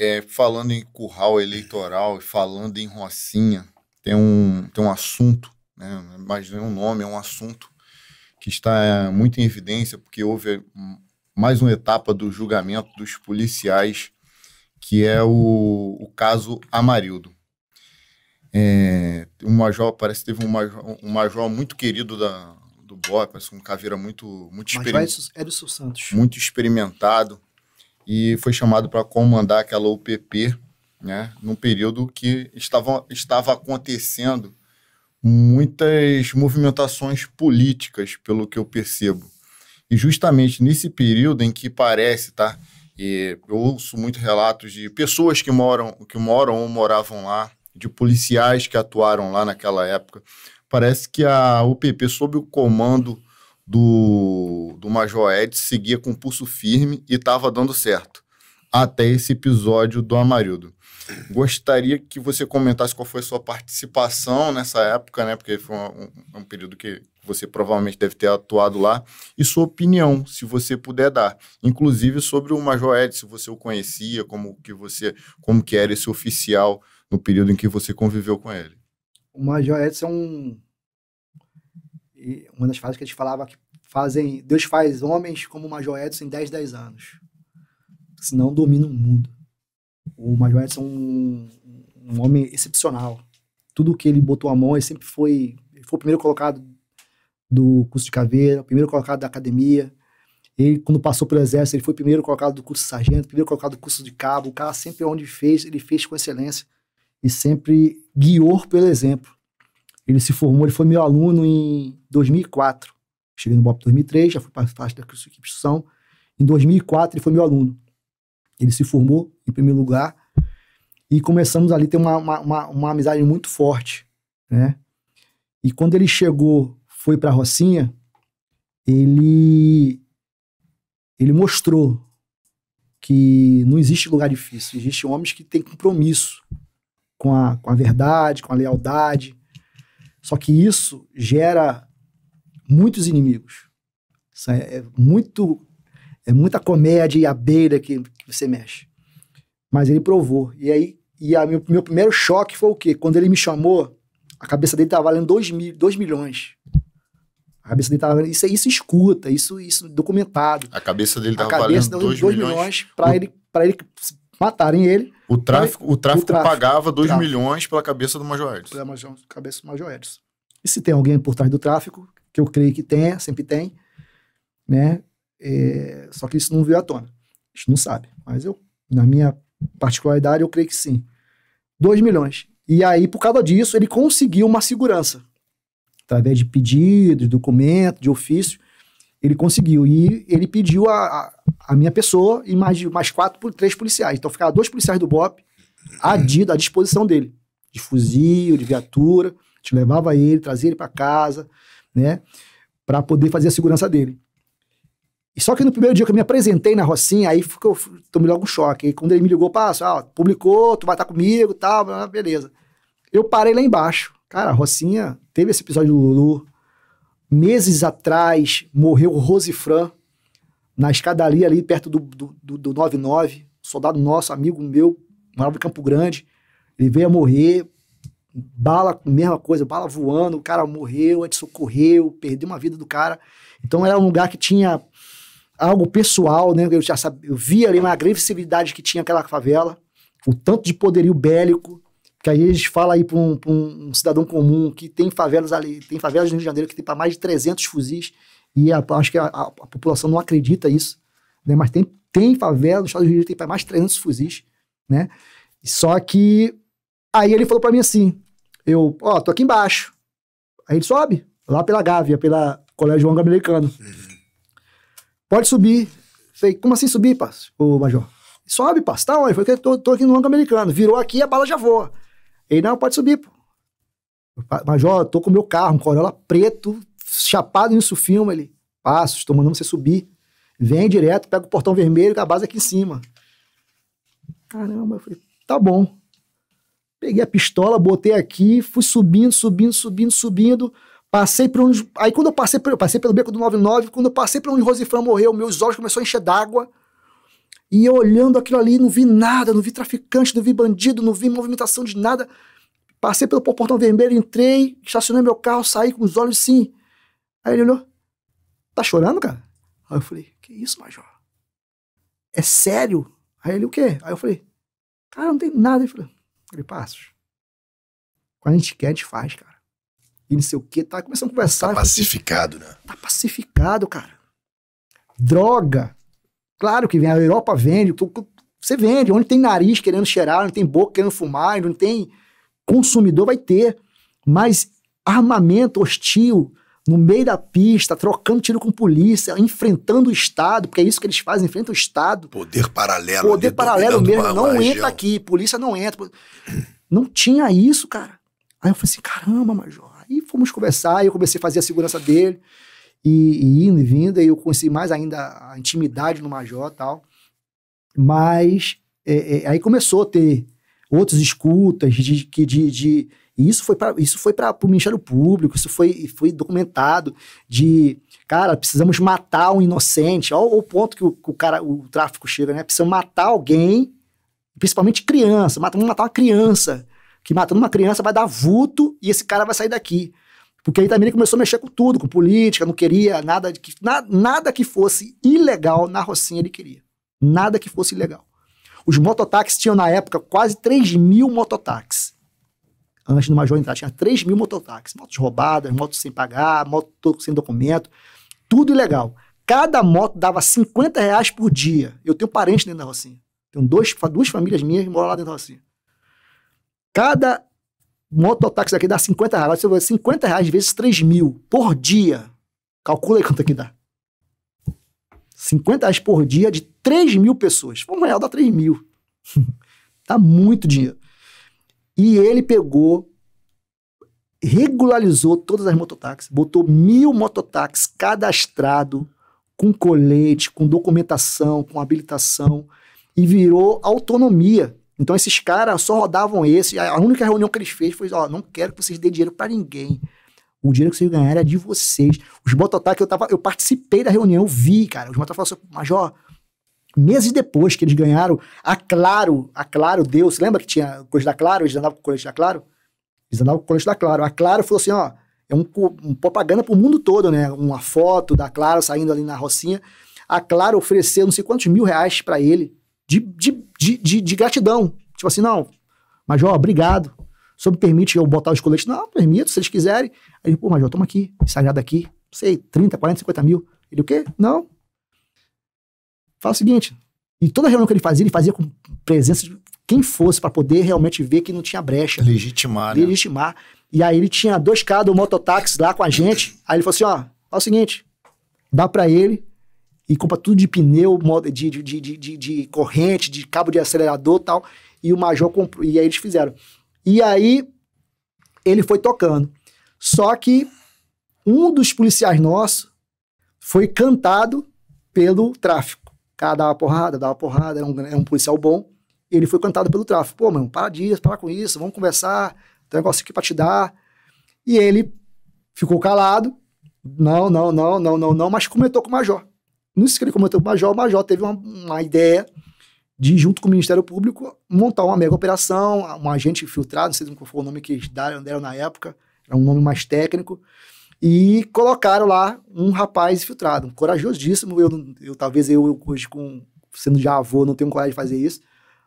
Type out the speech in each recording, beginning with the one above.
é, falando em curral eleitoral e falando em Rocinha, tem um, tem um assunto, né, mais um nome, é um assunto que está muito em evidência, porque houve mais uma etapa do julgamento dos policiais, que é o, o caso Amarildo. É, um major, parece que teve um major, um major muito querido da, do BOP, parece um caveira muito, muito, Edson Santos. muito experimentado, e foi chamado para comandar aquela UPP, né, num período que estava, estava acontecendo muitas movimentações políticas, pelo que eu percebo. E justamente nesse período em que parece, tá? E eu ouço muitos relatos de pessoas que moram, que moram ou moravam lá, de policiais que atuaram lá naquela época. Parece que a UPP, sob o comando do, do Major Ed, seguia com pulso firme e estava dando certo. Até esse episódio do Amarildo. Gostaria que você comentasse qual foi a sua participação nessa época, né? Porque foi um, um, período que você provavelmente deve ter atuado lá, e sua opinião, se você puder dar. Inclusive sobre o Major Ed, se você o conhecia, como que você, como que era esse oficial no período em que você conviveu com ele. O Major Edson é um. Uma das frases que gente falava que fazem. Deus faz homens como o Major Edson em 10, 10 anos. Senão domina o mundo. O Major Edson é um, um homem excepcional. Tudo que ele botou a mão, ele sempre foi. Ele foi o primeiro colocado do curso de caveira, o primeiro colocado da academia. Ele, quando passou pelo exército, ele foi primeiro colocado do curso de sargento, primeiro colocado do curso de cabo. O cara sempre onde fez, ele fez com excelência e sempre guiou pelo exemplo. Ele se formou, ele foi meu aluno em 2004. Cheguei no BOP em 2003, já fui parte da instituição. Em 2004, ele foi meu aluno. Ele se formou em primeiro lugar e começamos ali a ter uma, uma, uma, uma amizade muito forte, né? E quando ele chegou, foi para Rocinha, ele ele mostrou que não existe lugar difícil, existem homens que têm compromisso com a, com a verdade, com a lealdade. Só que isso gera muitos inimigos. É, é muito é muita comédia e a beira que, que você mexe. Mas ele provou. E aí, e a, meu, meu primeiro choque foi o quê? Quando ele me chamou, a cabeça dele estava valendo 2 mil, dois milhões. A cabeça dele estava valendo. Isso, isso escuta, isso, isso documentado. A cabeça dele estava valendo 2 milhões, milhões para ele, ele matarem ele. O tráfico, o tráfico, o tráfico pagava 2 milhões pela cabeça do Major Edson. Pela cabeça do Major Edson. E se tem alguém por trás do tráfico, que eu creio que tenha, sempre tem, né? É, só que isso não veio à tona. A gente não sabe. Mas eu, na minha particularidade, eu creio que sim. 2 milhões. E aí, por causa disso, ele conseguiu uma segurança. Através de pedidos, documento, de ofício, ele conseguiu. E ele pediu a, a, a minha pessoa e mais, mais quatro, três policiais. Então, ficaram dois policiais do BOP à, à disposição dele. De fuzil, de viatura. A gente levava ele, trazia ele para casa, né? Para poder fazer a segurança dele. E só que no primeiro dia que eu me apresentei na Rocinha, aí ficou, tomei logo um choque. E quando ele me ligou, passa, ah, publicou, tu vai estar comigo tal, beleza. Eu parei lá embaixo. Cara, a Rocinha teve esse episódio do Lulu. Meses atrás, morreu o Rosifran na escadaria ali perto do, do, do, do 99. Soldado nosso, amigo meu, morava em Campo Grande. Ele veio a morrer, bala, mesma coisa, bala voando, o cara morreu, a socorreu, perdeu uma vida do cara. Então era um lugar que tinha algo pessoal, né? Eu já sabia, eu via ali uma agressividade que tinha aquela favela, o tanto de poderio bélico, que aí a gente fala aí para um, um, cidadão comum que tem favelas ali, tem favelas no Rio de Janeiro que tem para mais de 300 fuzis, e a, acho que a, a, a, população não acredita isso, né? Mas tem, tem favela no estado do Rio de Janeiro que tem mais de 300 fuzis, né? Só que aí ele falou para mim assim, eu, ó, oh, tô aqui embaixo. Aí ele sobe, lá pela Gávea, pela Colégio Anglo-Americano. Pode subir. Falei, como assim subir, passo, o major? Sobe, passo. Tá onde? Falei, tô, tô aqui no ângulo americano. Virou aqui, a bala já voa. Ele, não, pode subir, pô. Major, tô com meu carro, um Corolla preto, chapado nisso filme. Ele, passo, estou mandando você subir. Vem direto, pega o portão vermelho com a base aqui em cima. Caramba, eu falei, tá bom. Peguei a pistola, botei aqui, fui subindo, subindo, subindo, subindo. Passei por onde. Aí quando eu passei, eu passei pelo beco do 99, quando eu passei por onde Rosifran morreu, meus olhos começaram a encher d'água. E eu olhando aquilo ali, não vi nada, não vi traficante, não vi bandido, não vi movimentação de nada. Passei pelo portão vermelho, entrei, estacionei meu carro, saí com os olhos assim. Aí ele olhou, tá chorando, cara? Aí eu falei, que isso, Major? É sério? Aí ele, o quê? Aí eu falei, cara, não tem nada. Ele falou, ele Passos, quando a gente quer, a gente faz, cara. E não sei o quê, tá começando a conversar. Tá pacificado, falei, né? Tá pacificado, cara. Droga. Claro que vem, a Europa vende, você vende, onde tem nariz querendo cheirar, onde tem boca querendo fumar, onde tem consumidor, vai ter. Mas armamento hostil, no meio da pista, trocando tiro com polícia, enfrentando o Estado, porque é isso que eles fazem, enfrentam o Estado. Poder paralelo. Poder paralelo mesmo, não entra aqui, polícia não entra. Não tinha isso, cara. Aí eu falei assim, caramba, Major. Aí fomos conversar, aí eu comecei a fazer a segurança dele, e, e indo e vindo, aí eu conheci mais ainda a intimidade no Major e tal. Mas é, é, aí começou a ter outras escutas de, de, de, de e isso foi para isso foi para o Ministério Público, isso foi, foi documentado de, cara, precisamos matar um inocente. Olha o ponto que o, o cara, o tráfico chega, né? Precisamos matar alguém, principalmente criança, vamos matar uma criança, que matando uma criança vai dar vulto e esse cara vai sair daqui. Porque aí também ele começou a mexer com tudo, com política, não queria nada que, na, nada que fosse ilegal na Rocinha ele queria. Nada que fosse ilegal. Os mototáxis tinham na época quase 3 mil mototáxis antes do Major entrar. Tinha 3 mil mototáxis, motos roubadas, motos sem pagar, moto sem documento, tudo ilegal. Cada moto dava 50 reais por dia. Eu tenho parentes dentro da Rocinha. Tenho dois, duas famílias minhas que moram lá dentro da Rocinha. Cada mototáxi aqui dá 50 reais. Você vai 50 reais vezes 3 mil por dia. Calcula aí quanto é que dá. 50 reais por dia de 3 mil pessoas. Um real dá 3 mil. dá muito dinheiro. E ele pegou, regularizou todas as mototáxis, botou mil mototáxis cadastrado, com colete, com documentação, com habilitação, e virou autonomia. Então esses caras só rodavam esse. A única reunião que eles fez foi: ó, não quero que vocês dêem dinheiro para ninguém. O dinheiro que vocês ganharam é de vocês. Os mototáxis, eu, tava, eu participei da reuniunião, vi, cara. Os mototáxis falaram assim, Major, Meses depois que eles ganharam, a Claro, a Claro deu, você lembra que tinha coisa da Claro? Eles andavam com o colete da Claro? Eles andavam com o colete da Claro. A Claro falou assim, ó, é um, um propaganda pro mundo todo, né? Uma foto da Claro saindo ali na Rocinha. A Claro ofereceu não sei quantos mil reais para ele de, de, de, de, de gratidão. Tipo assim, não, Major, obrigado. O senhor me permite eu botar os coletes? Não, permito, se eles quiserem. Aí, pô, Major, toma aqui, sagrado aqui, não sei, 30, 40, 50 mil. Ele, o quê? Não, Fala o seguinte, e toda reunião que ele fazia, ele fazia com presença de quem fosse para poder realmente ver que não tinha brecha. Legitimar, né? Legitimar. E aí ele tinha dois caras do mototáxi lá com a gente. Aí ele falou assim, ó, fala o seguinte, dá para ele e compra tudo de pneu, de, de, de, de, de corrente, de cabo de acelerador e tal. E o Major comprou, e aí eles fizeram. E aí ele foi tocando. Só que um dos policiais nossos foi cantado pelo tráfico cara dava porrada, dava porrada, era um, era um policial bom. E ele foi cantado pelo tráfico. Pô, mano, para disso, para com isso, vamos conversar, tem um negócio aqui pra te dar. E ele ficou calado. Não, não, não, não, não, não, mas comentou com o major. Nisso que ele comentou com o major, o major teve uma, uma ideia de, junto com o Ministério Público, montar uma mega operação, um agente infiltrado, não sei qual foi o nome que eles deram, deram na época, era um nome mais técnico, e colocaram lá um rapaz infiltrado, um corajosíssimo. Eu, eu talvez eu hoje com sendo já avô não tenho coragem de fazer isso,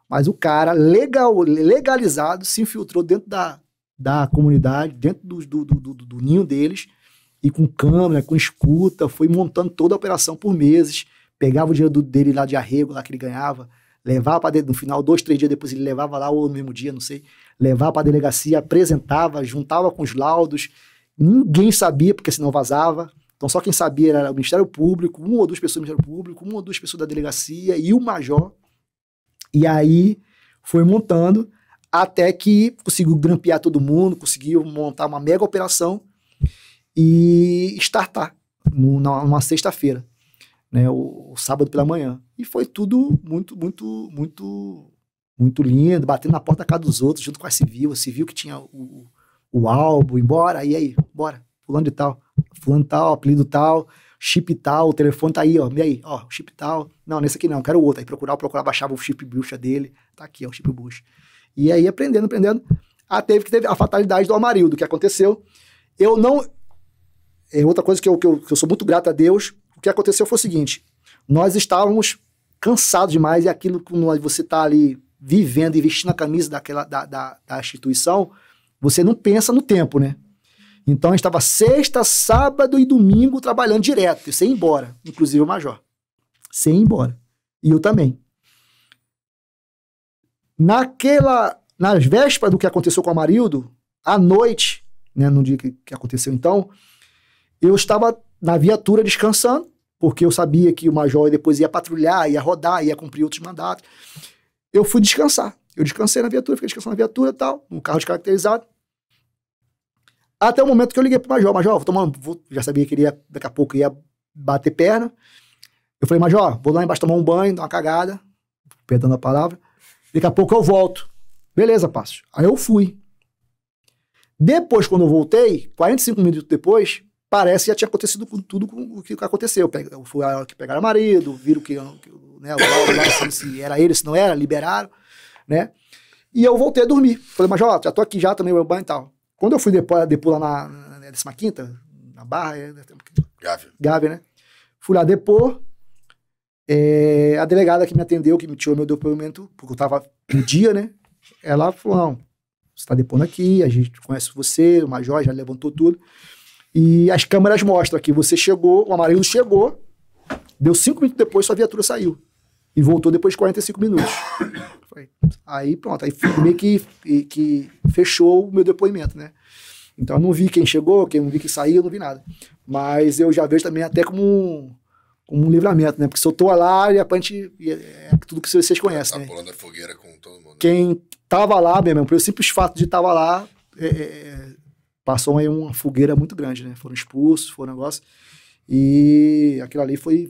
mas o cara legal, legalizado se infiltrou dentro da, da comunidade, dentro do, do, do, do, do ninho deles e com câmera, com escuta, foi montando toda a operação por meses, pegava o dinheiro dele lá de arrego lá que ele ganhava, levava para no final dois, três dias depois ele levava lá ou no mesmo dia, não sei, levava para a delegacia, apresentava, juntava com os laudos Ninguém sabia, porque senão vazava. Então só quem sabia era o Ministério Público, uma ou duas pessoas do Ministério Público, uma ou duas pessoas da delegacia e o major. E aí foi montando até que conseguiu grampear todo mundo, conseguiu montar uma mega operação e startar numa sexta-feira, né, o, o, sábado pela manhã. E foi tudo muito, muito, muito, muito lindo, batendo na porta da casa dos outros, junto com a civil, a civil que tinha o, o álbum, embora, e aí, bora, fulano de tal, fulano tal, apelido tal, chip tal, o telefone tá aí, ó. E aí, ó, chip tal. Não, nesse aqui não, quero outro. Aí procurar, procurar, baixava o chip bucha dele. Tá aqui, ó, o chip bucha. E aí aprendendo, aprendendo. Até teve que teve a fatalidade do Amarildo, que aconteceu. Eu não. É outra coisa que eu, que eu, que eu sou muito grato a Deus. O que aconteceu foi o seguinte: nós estávamos cansados demais e aquilo que você tá ali vivendo e vestindo a camisa daquela, da, da, da instituição, você não pensa no tempo, né? Então estava sexta, sábado e domingo trabalhando direto, sem ir embora, inclusive o Major. Sem ir embora. E eu também. Naquela, nas vésperas do que aconteceu com o Amarildo, à noite, né, no dia que, que aconteceu então, eu estava na viatura descansando, porque eu sabia que o Major depois ia patrulhar, ia rodar, ia cumprir outros mandatos. Eu fui descansar. Eu descansei na viatura, fiquei descansando na viatura e tal, um carro descaracterizado. Até o momento que eu liguei pro Major, Major, vou tomar, vou, já sabia que ele ia, daqui a pouco ia bater perna. Eu falei, Major, vou lá embaixo tomar um banho, dar uma cagada, perdão a palavra. Daqui a pouco eu volto. Beleza, Passo. Aí eu fui. Depois, quando eu voltei, 45 minutos depois, parece que já tinha acontecido tudo com o que aconteceu. Eu fui a hora que pegaram o marido, viram que, né, lá, se era ele, se não era, liberaram, né? E eu voltei a dormir. Falei, Major, já tô aqui já, tomei meu banho e tal. Quando eu fui depois lá na, na 15 na Barra, é, Gávea. Gávea, né? Fui lá depor, é, a delegada que me atendeu, que me tirou meu depoimento, porque eu tava no dia, né? Ela falou, não, você tá depondo aqui, a gente conhece você, o Major já levantou tudo. E as câmeras mostram que você chegou, o amarelo chegou, deu cinco minutos depois, sua viatura saiu. E voltou depois de 45 minutos. Aí pronto, aí meio que, que fechou o meu depoimento, né? Então eu não vi quem chegou, quem não vi que saiu, não vi nada. Mas eu já vejo também até como um, como um livramento, né? Porque se eu tô lá, e a gente, é tudo que vocês conhecem, tá né? pulando a fogueira com todo mundo. Quem tava lá, mesmo, pelo simples fato de tava lá, é, é, passou aí uma fogueira muito grande, né? Foram expulsos, foi um negócio. E aquilo ali foi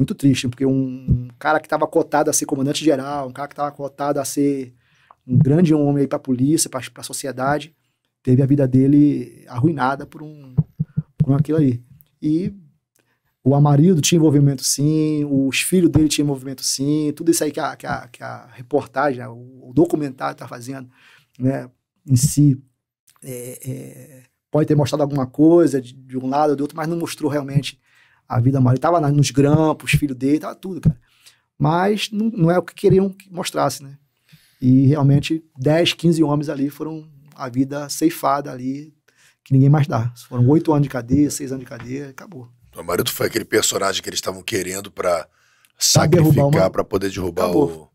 muito triste, porque um cara que estava cotado a ser comandante geral, um cara que estava cotado a ser um grande homem para a polícia, para a sociedade, teve a vida dele arruinada por um por aquilo ali. E o Amarildo tinha envolvimento sim, os filhos dele tinham envolvimento sim, tudo isso aí que a, que a, que a reportagem, o documentário está fazendo, né, em si, é, é, pode ter mostrado alguma coisa de, de um lado ou do outro, mas não mostrou realmente a vida mal. Ele tava nos grampos, filho dele, tava tudo, cara. Mas não, não é o que queriam que mostrasse, né? E realmente 10, 15 homens ali foram a vida ceifada ali, que ninguém mais dá. Foram oito anos de cadeia, seis anos de cadeia, acabou. O marido foi aquele personagem que eles estavam querendo para sacrificar, para poder derrubar acabou. o.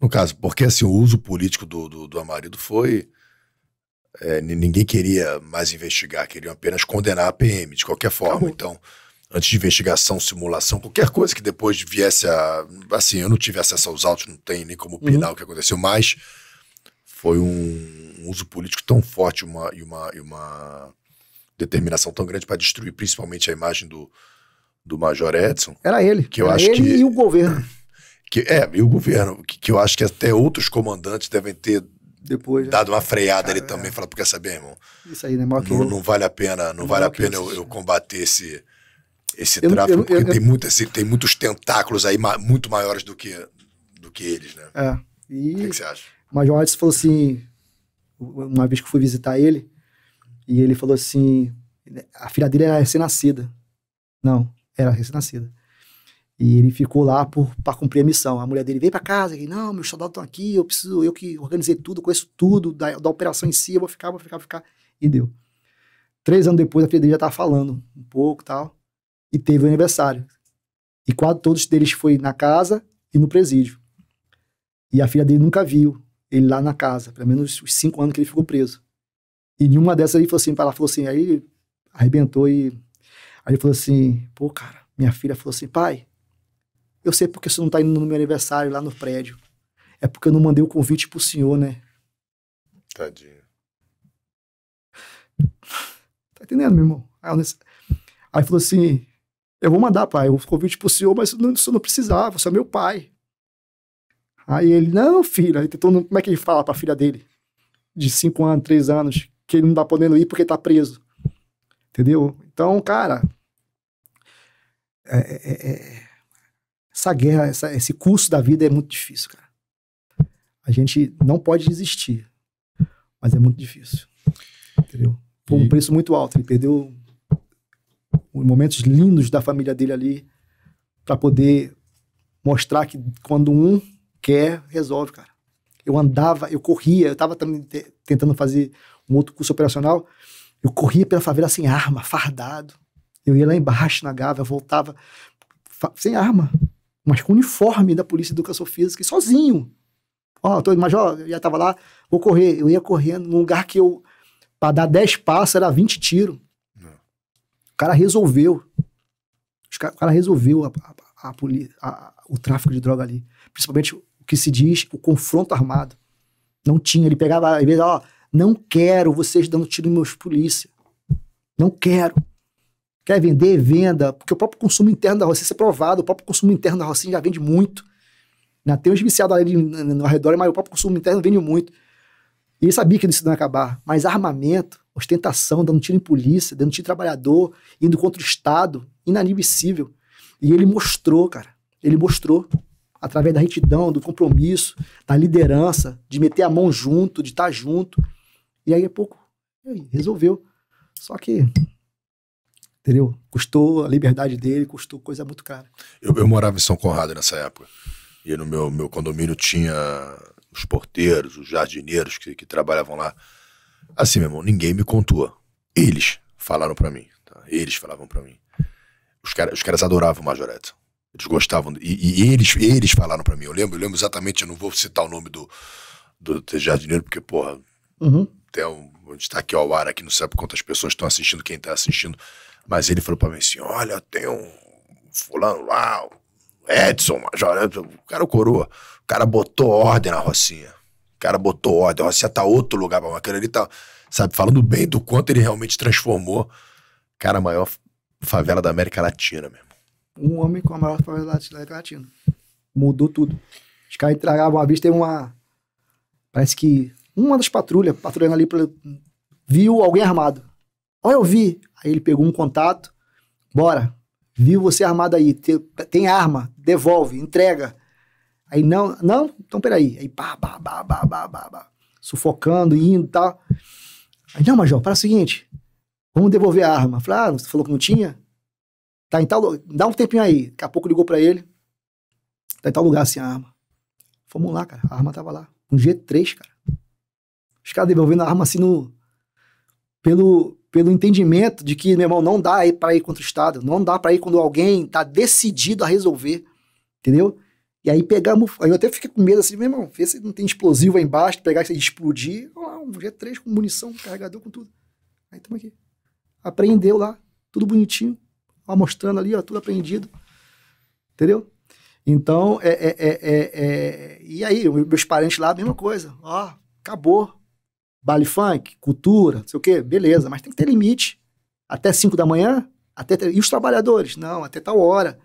No caso, porque assim, o uso político do, do, do Amarido foi. É, ninguém queria mais investigar, queriam apenas condenar a PM de qualquer forma. Acabou. Então, antes de investigação, simulação, qualquer coisa que depois viesse a. Assim, eu não tive acesso aos autos, não tem nem como opinar uhum. o que aconteceu, mas foi um, um uso político tão forte uma, e, uma, e uma determinação tão grande para destruir principalmente a imagem do, do Major Edson. Era ele. Que eu Era acho ele que, e o governo. Que, é, e o governo, que, que eu acho que até outros comandantes devem ter depois né? dado uma freada cara, ali também, é. falar, porque quer saber, irmão? Isso aí, né? Não, não, vale a pena, não vale a pena eu, eu combater esse esse eu, tráfico, eu, porque eu, tem, muito, esse, tem muitos tentáculos aí ma, muito maiores do que, do que eles, né? É. E o que, que você acha? O Major Edson falou assim, uma vez que fui visitar ele, e ele falou assim, a filha dele era recém-nascida. Não, era recém-nascida. E ele ficou lá para cumprir a missão. A mulher dele veio para casa e não, meus soldados estão aqui, eu preciso, eu que organizei tudo, conheço tudo da, da operação em si, eu vou ficar, vou ficar, vou ficar. E deu. Três anos depois, a filha dele já estava falando um pouco tal e teve o aniversário. E quase todos deles foi na casa e no presídio. E a filha dele nunca viu ele lá na casa, pelo menos os cinco anos que ele ficou preso. E nenhuma dessas ele falou assim, ela falou assim, aí arrebentou e aí ele falou assim, pô, cara, minha filha falou assim, pai, eu sei porque você não tá indo no meu aniversário lá no prédio. É porque eu não mandei o convite pro senhor, né? Tadinho. Tá entendendo, meu irmão? Aí falou assim, eu vou mandar, pai, o convite pro senhor, mas não, senhor não precisava, você é meu pai. Aí ele, não, filho. Aí tentou, como é que ele fala pra filha dele? De 5 anos, 3 anos, que ele não tá podendo ir porque tá preso. Entendeu? Então, cara, é, é, é, essa guerra, essa, esse curso da vida é muito difícil, cara. A gente não pode desistir, mas é muito difícil. Entendeu? Foi um preço muito alto. Ele perdeu momentos lindos da família dele ali para poder mostrar que quando um quer, resolve, cara. Eu andava, eu corria, eu estava também tentando fazer um outro curso operacional, eu corria pela favela sem arma, fardado. Eu ia lá embaixo na Gávea, voltava sem arma, mas com uniforme da Polícia de Educação Física, sozinho. Ó, oh, major, eu já tava lá, vou correr. Eu ia correndo num lugar que eu, para dar 10 passos, era 20 tiros. Cara resolveu. O cara resolveu a, a, a, o tráfico de droga ali. Principalmente o que se diz o confronto armado. Não tinha. Ele pegava, às vezes, ó, não quero vocês dando tiro em meus polícia. Não quero. Quer vender? Venda. Porque o próprio consumo interno da Rocinha, isso é provado, o próprio consumo interno da Rocinha já vende muito. Né? Tem uns viciados ali no redor, mas o próprio consumo interno vende muito. E ele sabia que isso não ia acabar. Mas armamento, ostentação, dando tiro em polícia, dando tiro em trabalhador, indo contra o Estado, inadmissível. E ele mostrou, cara. Ele mostrou, através da retidão, do compromisso, da liderança, de meter a mão junto, de estar junto. E aí, a pouco, resolveu. Só que entendeu? Custou a liberdade dele, custou coisa muito cara. Eu, eu morava em São Conrado nessa época. E no meu, meu condomínio tinha os porteiros, os jardineiros que, que trabalhavam lá. Assim, meu irmão, ninguém me contou. Eles falaram para mim. Tá? Eles falavam para mim. Os, cara, os caras adoravam o Major Edson. Eles gostavam. E, e eles, eles falaram para mim. Eu lembro, eu lembro exatamente, eu não vou citar o nome do, do, do jardineiro, porque, porra, uhum. tem um, a gente tá aqui ao ar, aqui não sabe quantas pessoas estão assistindo, quem tá assistindo. Mas ele falou para mim assim: olha, tem um fulano lá, Edson, Major, o cara coroa. O cara botou ordem na Rocinha. Cara botou ordem. Rocinha tá outro lugar pra aquele ali tá, sabe, falando bem do quanto ele realmente transformou. Cara, a maior favela da América Latina mesmo. Um homem com a maior favela da América Latina. Mudou tudo. Os caras entregavam uma vez, tem uma. Parece que uma das patrulhas, patrulhando ali, viu alguém armado. Olha, eu vi. Aí ele pegou um contato, bora, viu você armado aí, tem, tem arma, devolve, entrega. Aí não, não, então peraí. Aí pá, pá, pá, pá, pá, pá, pá, sufocando, indo e tal. Aí, não, Major, para o seguinte, vamos devolver a arma. Falei, ah, você falou que não tinha? Tá em tal lugar, dá um tempinho aí. Daqui a pouco ligou para ele, tá em tal lugar assim a arma. Fomos lá, cara, a arma tava lá. Um G3, cara. Os caras devolvendo a arma assim no... Pelo, pelo entendimento de que, meu irmão, não dá para ir contra o Estado, não dá para ir quando alguém tá decidido a resolver, entendeu? E aí pegamos, aí eu até fiquei com medo assim, meu irmão, vê se não tem explosivo aí embaixo, pegar isso e explodir, lá, um G3 com munição, carregador com tudo. Aí estamos aqui. Apreendeu lá, tudo bonitinho, ó, mostrando ali, ó, tudo apreendido, entendeu? Então, é, é, é, é, é e aí, meus parentes lá, mesma coisa, ó, acabou, baile funk, cultura, não sei o quê, beleza, mas tem que ter limite. Até 5 da manhã? Até E os trabalhadores? Não, até tal hora.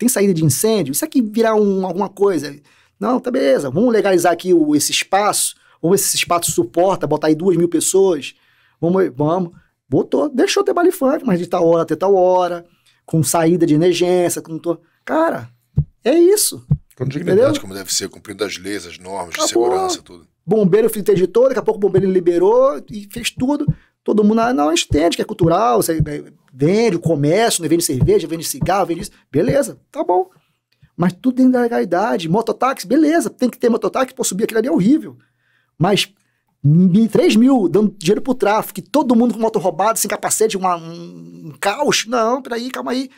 Tem saída de incêndio? Isso aqui virar um, alguma coisa? Não, tá beleza, vamos legalizar aqui o, esse espaço, vamos ver se esse espaço suporta, botar aí duas mil pessoas, vamos, vamos. Botou, deixou ter baile funk, mas de tal hora até tal hora, com saída de emergência, com... To... Cara, é isso. Com dignidade, como deve ser, cumprindo as leis, as normas Acabou. de segurança, tudo bombeiro interditou, daqui a pouco o bombeiro liberou e fez tudo. Todo mundo, ah, não, a gente entende que é cultural, vende o comércio, vende cerveja, vende cigarro, vende isso. Beleza, tá bom. Mas tudo dentro da legalidade. Mototáxi, beleza, tem que ter mototáxi, pô, subir aquilo ali é horrível. Mas 3 mil dando dinheiro pro tráfico, todo mundo com moto roubado, sem capacete, uma, um, um caos. Não, peraí, calma aí.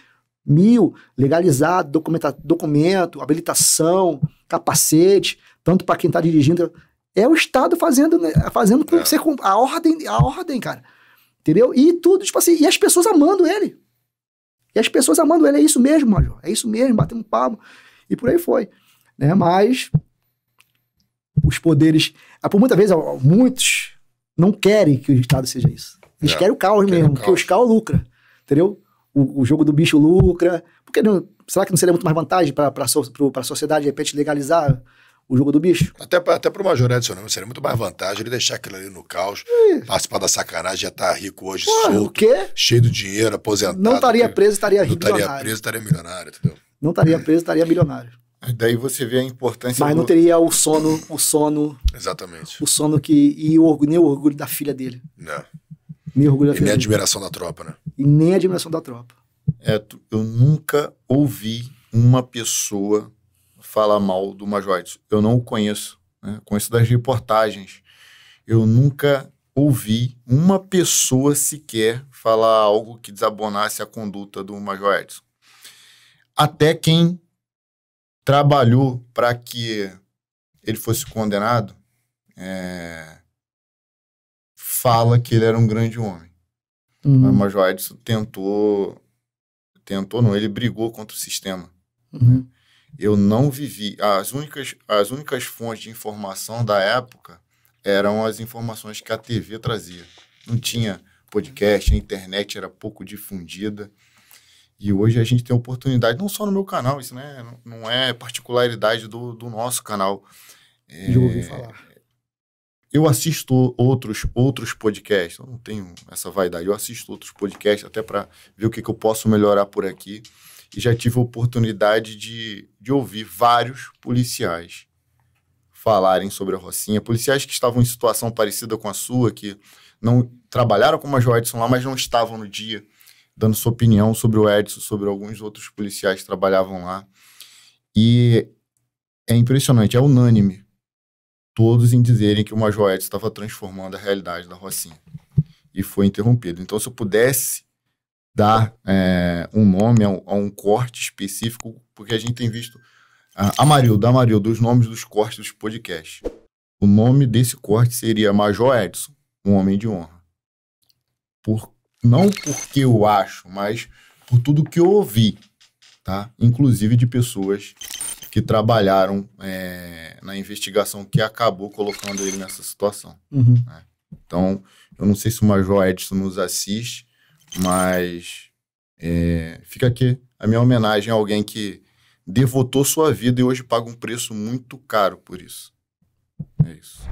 Mil, legalizado, documenta, documento, habilitação, capacete, tanto para quem tá dirigindo. É o Estado fazendo, né, fazendo com é. você a ordem, a ordem, cara. Entendeu? E tudo, tipo assim, e as pessoas amando ele. E as pessoas amando ele, é isso mesmo, Major. É isso mesmo, batendo palmo. E por aí foi. Né? Mas os poderes. Ah, por muitas vezes, muitos não querem que o Estado seja isso. Eles é, querem o caos mesmo, porque o caos lucra. Entendeu? O, o, jogo do bicho lucra. Porque não, será que não seria muito mais vantagem para a sociedade, de repente, legalizar o jogo do bicho. Até, até pro Major Edson, não, seria muito mais vantagem ele deixar aquilo ali no caos, participar da sacanagem, já tá rico hoje, Pô, solto, o quê? cheio de dinheiro, aposentado. Não estaria preso, estaria rico. Não estaria preso, estaria milionário, entendeu? Não estaria preso, estaria milionário. Daí você vê a importância. Mas do... não teria o sono, o sono. Exatamente. O sono que. E o orgulho, nem o orgulho da filha dele. Não. Nem orgulho da e filha nem a admiração da tropa, né? E nem a admiração da tropa. É, eu nunca ouvi uma pessoa falar mal do Major Edson. Eu não o conheço. Né? Conheço das reportagens. Eu nunca ouvi uma pessoa sequer falar algo que desabonasse a conduta do Major Edson. Até quem trabalhou para que ele fosse condenado, é, fala que ele era um grande homem. Uhum. O Major Edson tentou, tentou não, ele brigou contra o sistema. Uhum. Eu não vivi, as únicas, as únicas fontes de informação da época eram as informações que a TV trazia. Não tinha podcast, a internet era pouco difundida. E hoje a gente tem oportunidade, não só no meu canal, isso né, não é particularidade do, do nosso canal. É, Já ouvi falar. Eu assisto outros, outros podcasts, eu não tenho essa vaidade, eu assisto outros podcasts até para ver o que, que eu posso melhorar por aqui. E já tive a oportunidade de, de ouvir vários policiais falarem sobre a Rocinha, policiais que estavam em situação parecida com a sua, que não trabalharam com a Major Edson lá, mas não estavam no dia dando sua opinião sobre o Edson, sobre alguns outros policiais que trabalhavam lá. E é impressionante, é unânime todos em dizerem que o Major Edson estava transformando a realidade da Rocinha. E foi interrompido. Então, se eu pudesse dar é, um nome a um, a um, corte específico, porque a gente tem visto. A Amarildo, Amarildo, os nomes dos cortes dos podcasts. O nome desse corte seria Major Edson, um homem de honra. Por não porque eu acho, mas por tudo que eu ouvi, tá? Inclusive de pessoas que trabalharam é, na investigação que acabou colocando ele nessa situação. Uhum. Né? Então, eu não sei se o Major Edson nos assiste, mas é, fica aqui a minha homenagem a alguém que devotou sua vida e hoje paga um preço muito caro por isso. É isso.